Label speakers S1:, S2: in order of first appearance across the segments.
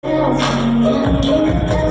S1: 的思念你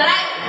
S1: จ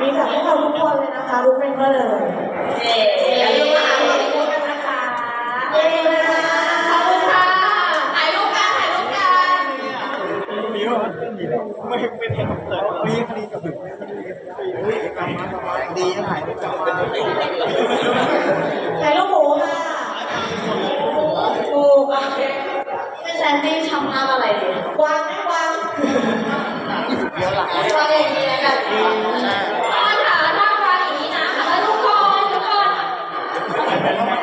S2: ของ
S1: ข
S3: วั
S2: ญมีจากพวกเราทุกคนเลยนะคะรู้เป็นก็เลย
S1: ย้
S2: อย่าลืมมาอ่านรีวิวกันนะคะเย้
S1: ขอบคุณค่ะถ่ายรูปกันถ่ายรูปกัน
S4: ไม่เป็นเห็นเปิดมีคดีกับดีถ่ายรูปกับ
S2: ถ่ายรูปหมูค่ะถูกอะ
S3: เป็นแซนดี้ทำหน้าอะไรดี
S2: วา
S1: ถ้า